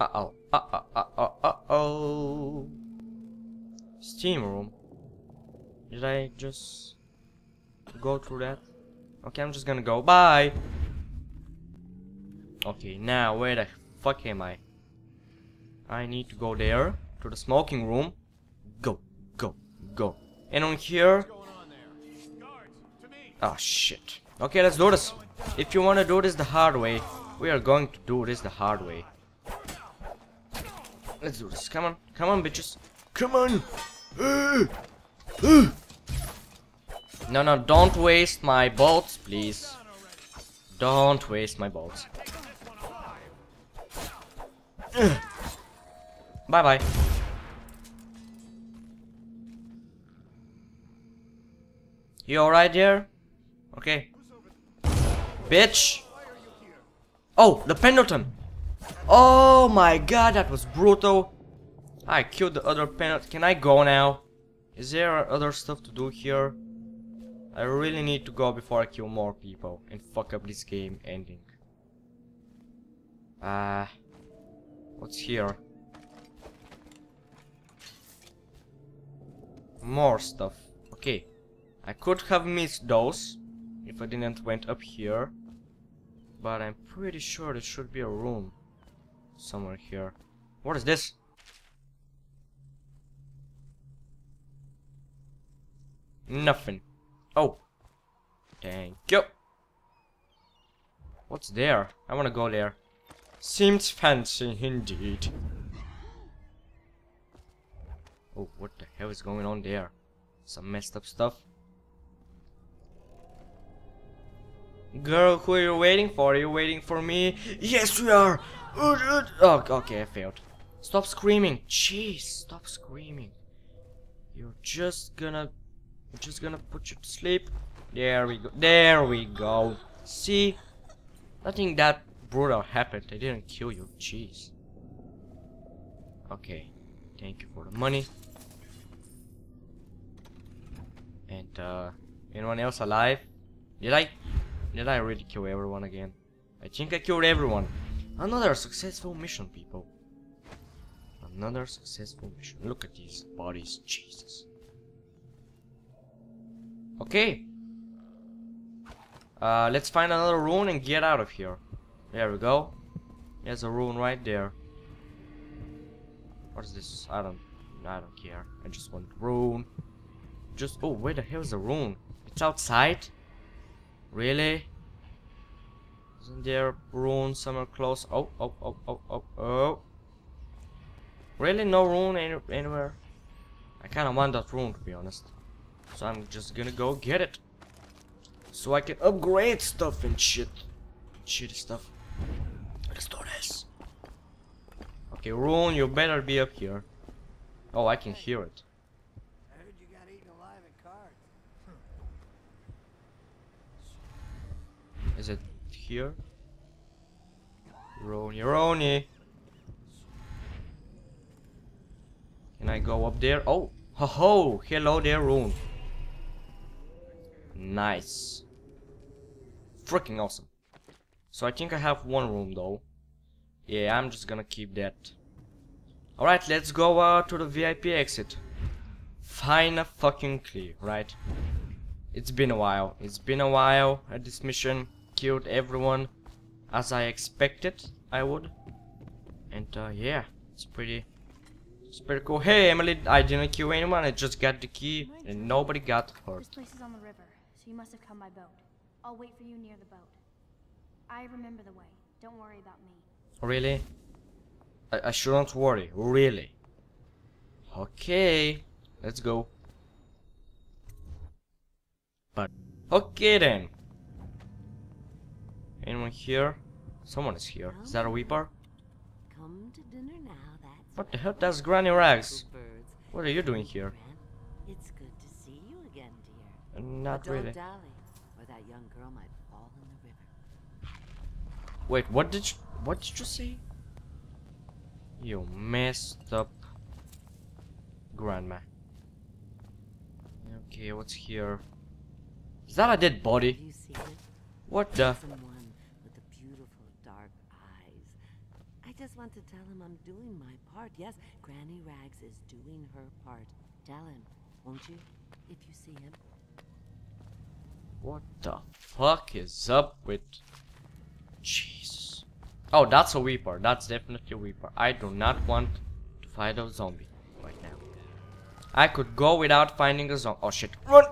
Uh-oh. Uh-oh. Uh-oh. Uh-oh. Steam room. Did I just go through that? Okay, I'm just gonna go. Bye! Okay, now where the fuck am I? I need to go there, to the smoking room. Go, go. And on here... Oh shit. Okay, let's do this. If you wanna do this the hard way, we are going to do this the hard way. Let's do this. Come on. Come on, bitches. Come on. No, no, don't waste my bolts, please. Don't waste my bolts. Bye-bye. You alright there? Okay. Bitch! Oh, the Pendleton! Oh my god, that was brutal. I killed the other Pendleton. Can I go now? Is there other stuff to do here? I really need to go before I kill more people and fuck up this game ending. Ah, uh, what's here? More stuff. Okay, I could have missed those if I didn't went up here, but I'm pretty sure there should be a room somewhere here. What is this? Nothing. Oh. Thank you. What's there? I wanna go there. Seems fancy indeed. Oh, what the hell is going on there? Some messed up stuff. Girl, who are you waiting for? Are you waiting for me? Yes, we are! Oh, okay, I failed. Stop screaming. Jeez, stop screaming. You're just gonna... I'm just gonna put you to sleep. There we go. There we go. See? Nothing that brutal happened. I didn't kill you. Jeez. Okay. Thank you for the money. And, uh... Anyone else alive? Did I... Did I really kill everyone again? I think I killed everyone. Another successful mission, people. Another successful mission. Look at these bodies. Jesus. Okay. Uh, let's find another rune and get out of here. There we go. There's a rune right there. What is this? I don't... I don't care. I just want rune. Just... Oh, where the hell is the rune? It's outside? Really? Isn't there rune somewhere close? Oh, oh, oh, oh, oh, oh. Really no rune any anywhere? I kinda want that rune to be honest. So I'm just gonna go get it. So I can upgrade stuff and shit. Shitty stuff. Let's do this. Okay, rune, you better be up here. Oh, I can hear it. Is it here? Roni, Roni. Can I go up there? Oh, ho ho! Hello there, Rune. Nice. Freaking awesome. So I think I have one room though. Yeah, I'm just gonna keep that. Alright, let's go uh, to the VIP exit. Fine fucking clear, right? It's been a while. It's been a while at this mission killed everyone as I expected I would. And uh, yeah, it's pretty it's pretty cool. Hey Emily, I didn't kill anyone, I just got the key and nobody got hurt. This place is on the river, so you must have come by boat. I'll wait for you near the boat. I remember the way. Don't worry about me. Really? I, I shouldn't worry, really. Okay, let's go. But okay then. Anyone here? Someone is here. Is that a weeper? Come to dinner now. That's what the hell? That's Granny Rags. What are you doing here? It's good to see you again, dear. Uh, not but really. Dally, or that young girl might fall in the river. Wait, what did you, what did you say? You messed up, Grandma. Okay, what's here? Is that a dead body? you see it? What the? Someone with the beautiful dark eyes. I just want to tell him I'm doing my part. Yes, Granny Rags is doing her part. Tell him, won't you? If you see him. What the fuck is up with... Jesus. Oh, that's a Weeper. That's definitely a Weeper. I do not want to fight a zombie right now. I could go without finding a zombie. Oh shit. Run!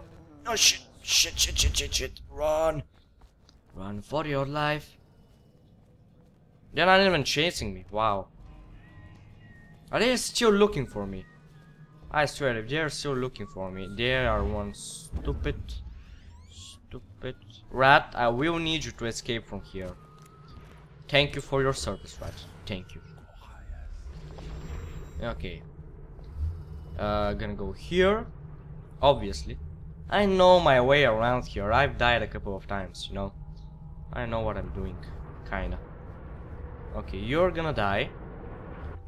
Oh shit. Shit, shit, shit, shit, shit. Run. Run for your life. They're not even chasing me. Wow. Are they still looking for me? I swear, if they're still looking for me, they are one stupid, stupid rat. I will need you to escape from here. Thank you for your service, rat. Thank you. Okay. Uh, gonna go here. Obviously. I know my way around here. I've died a couple of times, you know. I know what I'm doing. Kinda. Okay, you're gonna die.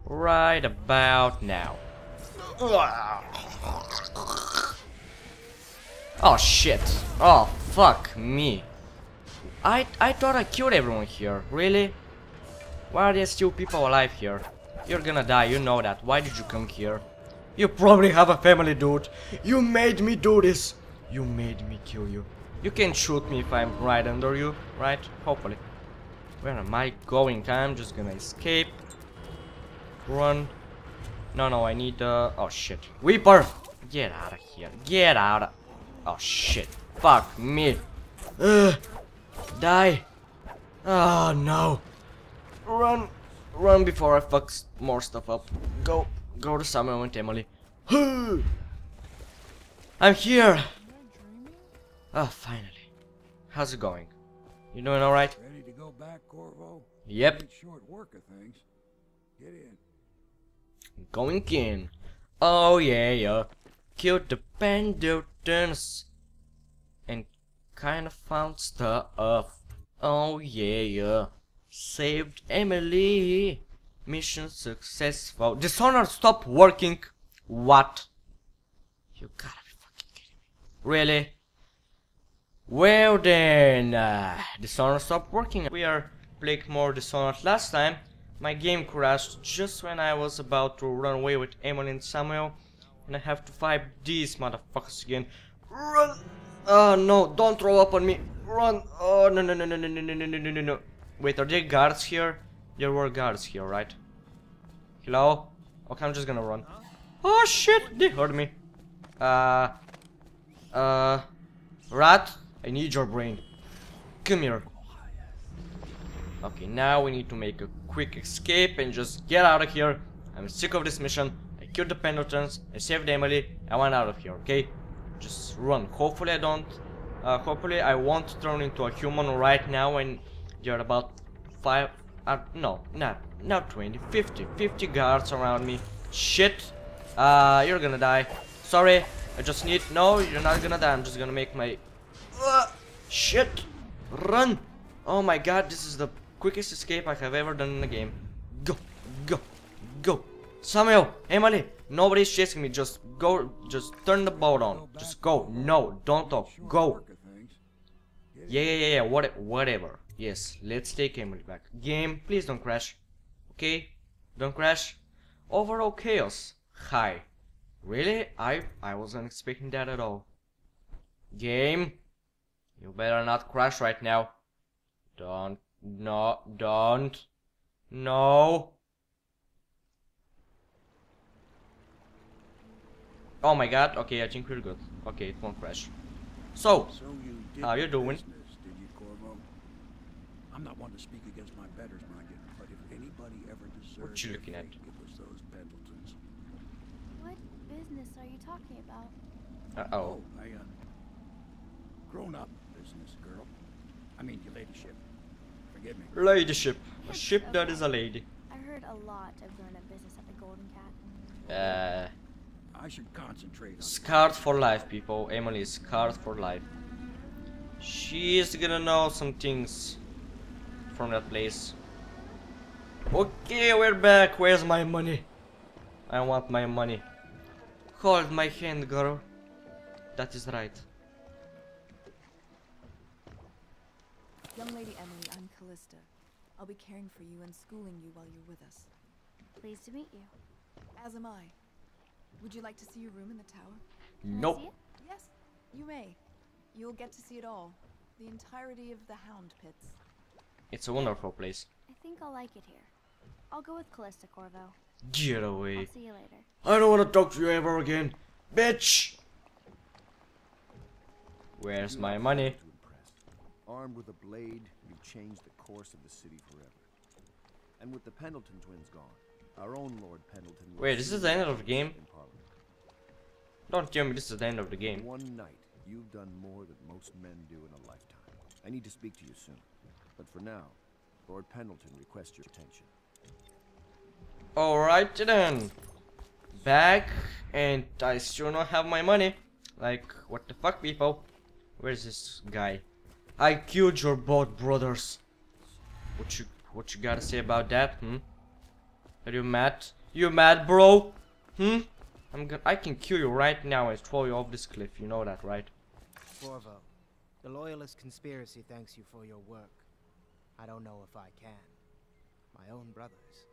Right about now. Oh shit. Oh fuck me. I I thought I killed everyone here. Really? Why are there still people alive here? You're gonna die, you know that. Why did you come here? You probably have a family, dude. You made me do this. You made me kill you. You can shoot me if I'm right under you, right? Hopefully. Where am I going? I'm just gonna escape. Run. No, no, I need uh oh shit. Weeper! Get out of here. Get out of Oh shit. Fuck me. Ugh. Die. Oh no. Run. Run before I fuck more stuff up. Go. Go to Samuel and Emily. I'm here. Oh, finally. How's it going? You doing alright? Ready to go back, Corvo? Yep. Short work of things. Get in. Going in. Oh yeah, yeah. Killed the Pendletons. And kinda found stuff. Oh yeah, yeah. Saved Emily. Mission successful. Dishonored stop working. What? You gotta be fucking kidding me. Really? Well then, uh, Dishonored stopped working. We are playing more Dishonored last time. My game crashed just when I was about to run away with Emily and Samuel. And I have to fight these motherfuckers again. Run! Oh no, don't throw up on me. Run! Oh no no no no no no no no no no no. Wait, are there guards here? There were guards here, right? Hello? Okay, I'm just gonna run. Oh shit, they heard me. Uh... Uh... Rat, I need your brain. Come here. Okay, now we need to make a quick escape and just get out of here. I'm sick of this mission. I killed the Pendletons, I saved Emily, I went out of here, okay? Just run. Hopefully I don't... Uh, hopefully I won't turn into a human right now and there are about 5... Uh, no, not, not 20, 50, 50 guards around me. Shit. Uh, you're gonna die. Sorry, I just need... No, you're not gonna die, I'm just gonna make my... Uh, shit. Run. Oh my god, this is the quickest escape I have ever done in a game. Go, go, go. Samuel, Emily, nobody's chasing me. Just go, just turn the boat on. Just go. No, don't talk. Go. Yeah, yeah, yeah, yeah. What, whatever. Yes, let's take Emily back. Game, please don't crash. Okay, don't crash. Overall chaos. Hi. Really? I, I wasn't expecting that at all. Game, you better not crash right now. Don't, no, don't, no. Oh my god, okay, I think we're good. Okay, it won't crash. So, So you did How you doing? business, did you, Corvo? I'm not one to speak against my betters, mind you, but if anybody ever deserved you their looking at? it was those Pendletons. What business are you talking about? uh-oh. I, uh, grown-up business, girl. I mean, your ladyship. Forgive me. Ladyship. A ship that is a lady. I heard a lot of grown-up business at the Golden Cat. Uh, I should concentrate on scarred for life, people. Emily is scarred for life. She's gonna know some things from that place. Okay, we're back. Where's my money? I want my money. Hold my hand, girl. that is right. Young Lady Emily, I'm Callista. I'll be caring for you and schooling you while you're with us. Pleased to meet you. As am I. Would you like to see your room in the tower? Can I Nope. see it? Yes, you may. You'll get to see it all. The entirety of the Hound Pits. It's a wonderful place. I think I'll like it here. I'll go with Callista Corvo. Get away. I'll away. see you later. I don't want to talk to you ever again. Bitch! Where's my money? Armed with a blade, you changed the course of the city forever. And with the Pendleton twins gone, our own Lord Pendleton. Wait, is this soon the end of the game? Don't tell me this is the end of the game. One night, you've done more than most men do in a lifetime. I need to speak to you soon. But for now, Lord Pendleton requests your attention. Alright then. Back and I still don't have my money. Like, what the fuck people? Where's this guy? I killed your both brothers. What you what you gotta say about that, hmm? Are you mad? You mad, bro? Hmm? I'm gonna I can kill you right now and throw you off this cliff, you know that, right? Corvo, the Loyalist conspiracy thanks you for your work. I don't know if I can. My own brothers.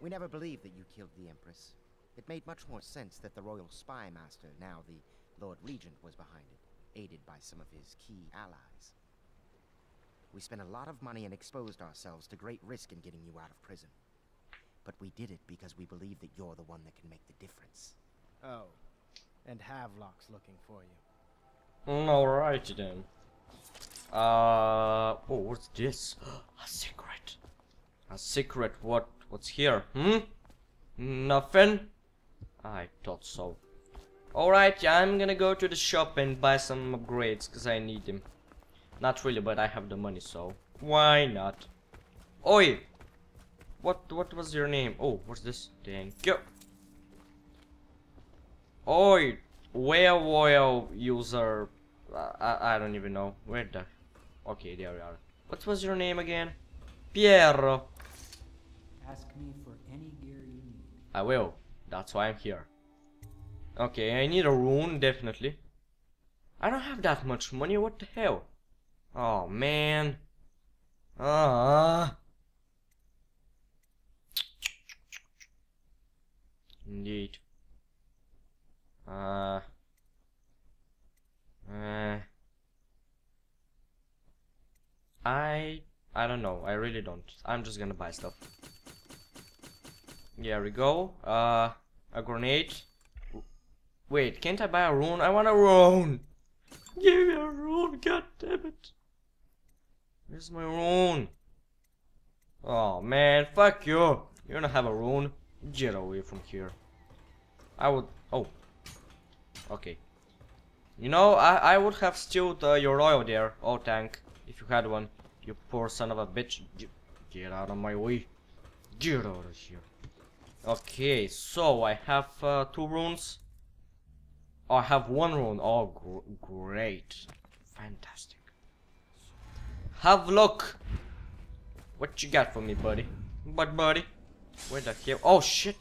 We never believed that you killed the Empress. It made much more sense that the Royal Spy Master, now the Lord Regent, was behind it, aided by some of his key allies. We spent a lot of money and exposed ourselves to great risk in getting you out of prison. But we did it because we believe that you're the one that can make the difference. Oh, and Havelock's looking for you. Mm, Alright then. Uh oh what's this? A secret. A secret what what's here? Hmm? Nothing? I thought so. Alright, I'm gonna go to the shop and buy some upgrades because I need them. Not really, but I have the money, so why not? Oi! What what was your name? Oh, what's this? Thank you. Oi! Where Whale user. I, I, I don't even know. Where the. Okay, there we are. What was your name again? Piero. Ask me for any gear you need. I will. That's why I'm here. Okay, I need a rune, definitely. I don't have that much money, what the hell? Oh, man. Ah. Indeed. Uh. Uh. I I don't know. I really don't. I'm just gonna buy stuff. There we go. Uh, a grenade. Wait, can't I buy a rune? I want a rune. Give me a rune. God damn it. Where's my rune? Oh man, fuck you. You don't have a rune. Get away from here. I would. Oh. Okay. You know, I I would have stealed uh, your oil there, oh tank, if you had one. You poor son of a bitch. Get, get out of my way. Get out of here. Okay, so I have uh, two runes. I have one rune. Oh, gr great. Fantastic. Havelock. What you got for me, buddy? But, buddy? Where the hell? Oh, shit.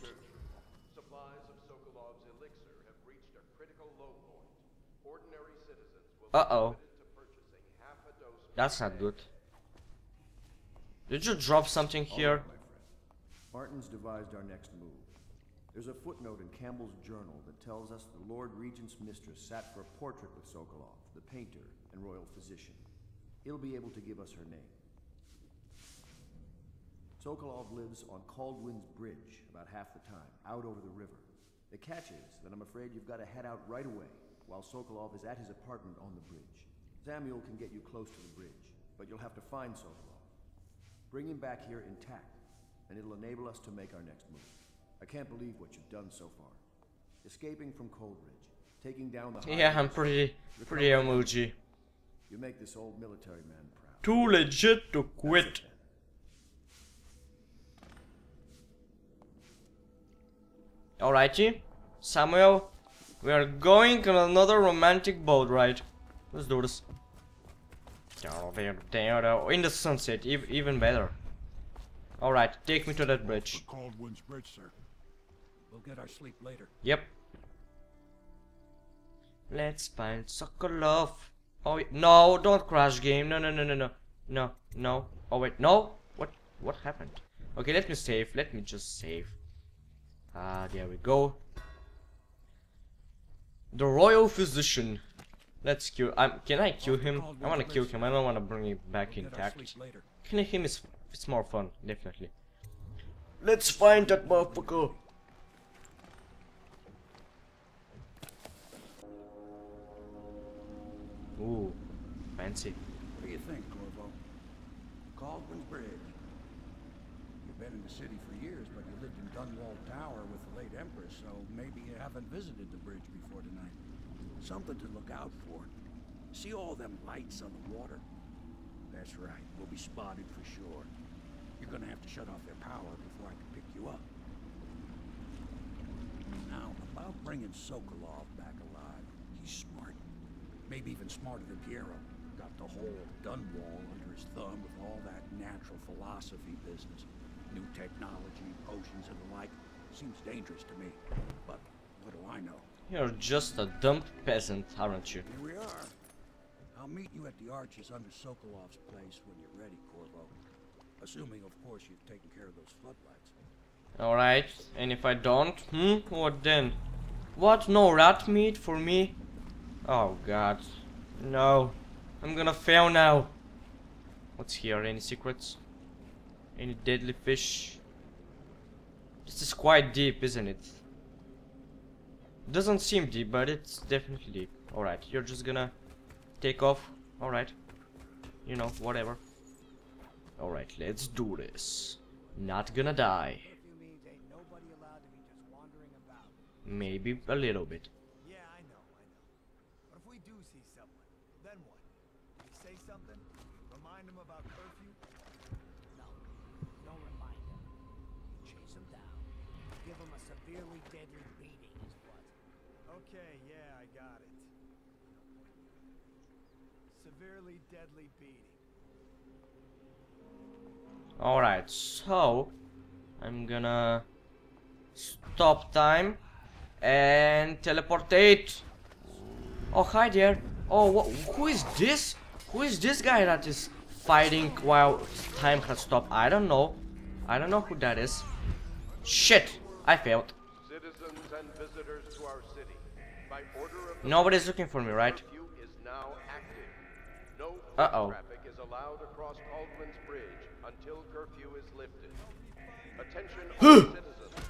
Uh-oh. That's not good. Did you drop something here? Martin's devised our next move. There's a footnote in Campbell's journal that tells us the Lord Regent's mistress sat for a portrait with Sokolov, the painter and royal physician. He'll be able to give us her name. Sokolov lives on Kaldwin's Bridge about half the time, out over the river. The catch is that I'm afraid you've got to head out right away while Sokolov is at his apartment on the bridge. Samuel can get you close to the bridge, but you'll have to find Sokolov. Bring him back here intact, and it'll enable us to make our next move. I can't believe what you've done so far. Escaping from Coldridge, taking down the Yeah, I'm pretty, pretty recovering- emoji. You make this old military man proud. Too legit to quit. then. Alrighty, Samuel, we are going on another romantic boat ride. Let's do this. In the sunset, even better. Alright, take me to that bridge. For Bridge, sir. We'll get our sleep later. Yep. Let's find Sokolov. Oh no, don't crash game. No, no, no, no, no, no, no. Oh wait, no. What? What happened? Okay, let me save. Let me just save. Ah, there we go. The royal physician. Let's kill. Um, can I kill him? I wanna kill him. I don't wanna bring him back We'll get our intact. Killing him is it's more fun, definitely. Let's find that motherfucker. Fancy. What do you think, Corvo? Kaldwin's Bridge. You've been in the city for years, but you lived in Dunwall Tower with the late Empress, so maybe you haven't visited the bridge before tonight. Something to look out for. See all them lights on the water? That's right. We'll be spotted for sure. You're gonna have to shut off their power before I can pick you up. Now, about bringing Sokolov back alive. He's smart. Maybe even smarter than Piero. The whole Dunwall under his thumb with all that natural philosophy business. New technology, potions and the like. Seems dangerous to me. But what do I know? You're just a dumb peasant, aren't you? Here we are. I'll meet you at the arches under Sokolov's place when you're ready, Corvo. Assuming, of course, you've taken care of those floodlights. Alright, and if I don't, hmm, what then? What? No rat meat for me? Oh god. No. I'm gonna fail now. What's here? Any secrets? Any deadly fish? This is quite deep, isn't it? Doesn't seem deep, but it's definitely deep. Alright, you're just gonna take off. Alright. You know, whatever. Alright, let's do this. Not gonna die. Curfew means ain't nobody allowed to be just wandering about. Maybe a little bit. Yeah, I know, I know. But if we do see someone, then what? We say something? Remind them about curfew? No, don't remind them. Chase them down. Give them a severely deadly beating is what. Okay, yeah, I got it. Severely deadly beating. Alright, so I'm gonna stop time and teleportate. Oh, hi there. Oh, who is this? Who is this guy that is fighting while time has stopped? I don't know. I don't know who that is. Shit, I failed. Citizens and visitors to our city, by order of Nobody's looking for me, right? curfew is now active. No foot Uh-oh. traffic is allowed across Kaldwin's Bridge until curfew is lifted. Attention all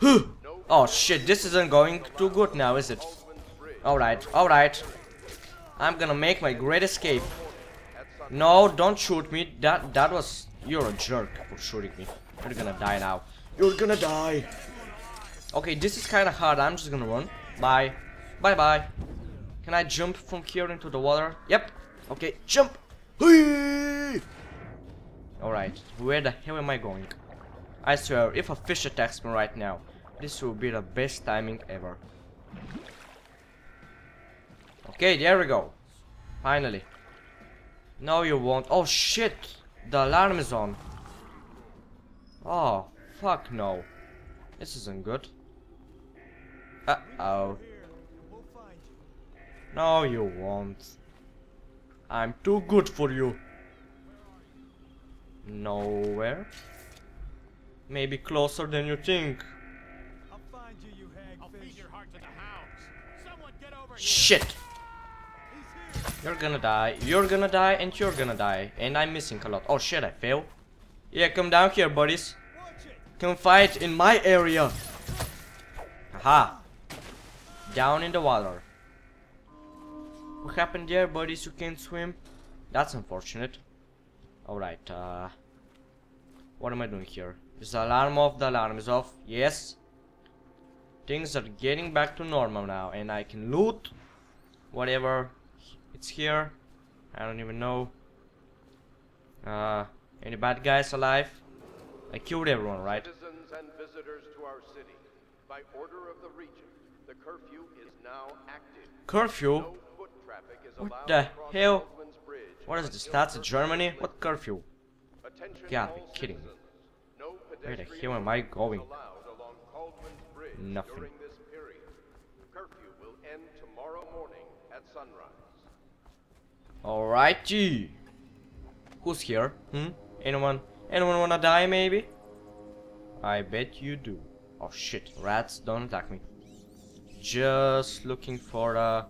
citizens. Oh shit, this isn't going too good now, is it? Alright, alright. I'm gonna make my great escape. No, don't shoot me. That that was you're a jerk for shooting me. You're gonna die now. You're gonna die. Okay, this is kind of hard. I'm just gonna run. Bye. Bye bye. Can I jump from here into the water? Yep. Okay, jump. Alright, where the hell am I going? I swear, if a fish attacks me right now, this will be the best timing ever. Okay, there we go. Finally. No, you won't. Oh shit! The alarm is on. Oh, fuck no. This isn't good. Uh oh. You. No, you won't. I'm too good for you. Nowhere. Maybe closer than you think. I'll find you, you hagfish. your heart to the hounds. Someone get over Shit! You're gonna die, you're gonna die, and you're gonna die. And I'm missing a lot. Oh shit, I fail. Yeah, come down here, buddies. Come fight in my area. Aha. Down in the water. What happened there, buddies? You can't swim? That's unfortunate. Alright, uh... What am I doing here? Is the alarm off? The alarm is off. Yes. Things are getting back to normal now. And I can loot whatever it's here. I don't even know. Uh, any bad guys alive? I killed everyone, right? Citizens and visitors to our city, by order of the Regent, the curfew is now active. Curfew? No foot traffic is what the hell? What is this? That's Germany? What curfew? Yeah, be kidding me. Where the hell am I going? Nothing. Alrighty. Who's here? Hmm? Anyone? Anyone wanna die maybe? I bet you do. Oh shit, rats, don't attack me. Just looking for a...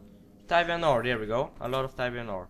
Tyvian ore, there we go. A lot of Tyvian ore.